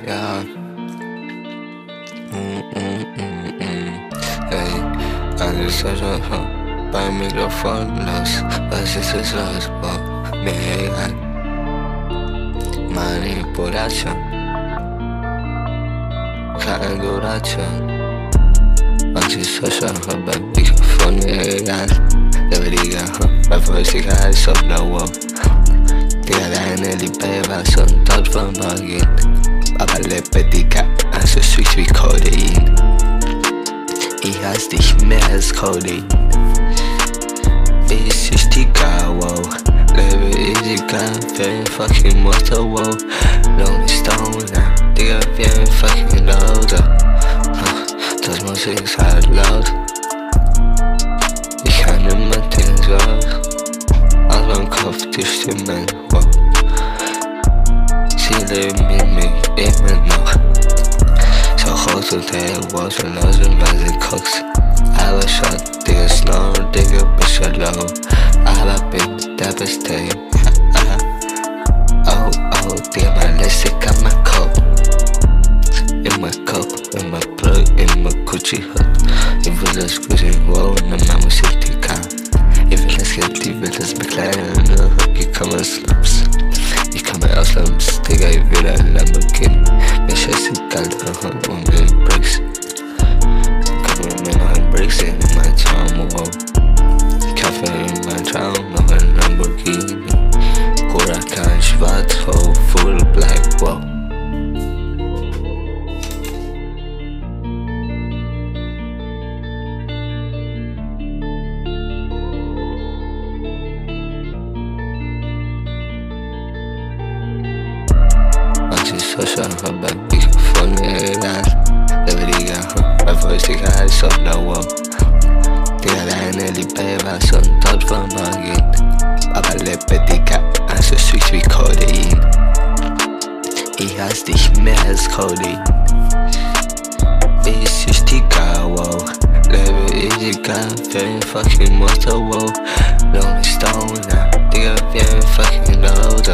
yeah. Mm, mm, mm, mm. Hey, I just said, buy me the phone, las, las, las, las, por me llegan. Manipulación, calculación. Así se llama, baby, phone me llegan. Debería, baby, si caes sobre la wall. Tírala en el IP, va a son todos van Aber lebe, Digga, also süß wie Codein. Ich hasse dich mehr als Codein. Bis ich Digga, wow. Lebe easy, klar, wie ein fucking Motor, wow. Lonely Stoner, Digga, wie ein fucking Lauter. Das Musik ist halt laut. Ich kann immer den Saal. Aus meinem Kopf die Stimmen, wow. Sie leben in mir immer noch. So groß und hell, wow, so lassen, weil sie koks. Aber schaut, Digga, Snow, Digga, bist du low. Aber bin der Beste. Oh, oh, Digga, man lässt sich an mein Kopf. In mein Kopf, in mein Plug, in mein Gucci Hood. Ich will das Gucci, wow, ne Mama Musik, die kann. Ich will das Geld, ich will das bekleiden, nur ich komme Slums. Ein Lamborghini. Mir scheißegal, uh, und den Bricks. Anzi social vabbè microfono e gas Deveria Bei Sicherheit so wow Digga, deine Liebe war so ein Tod von Beginn Aber lebe, Digga, also süß wie Codein Ich hasse dich mehr als Codein ich Digga, wow Lebe easy, klar, wie ein fucking Monster, wow Lonely Stoner, Digga, wie ein fucking Lauter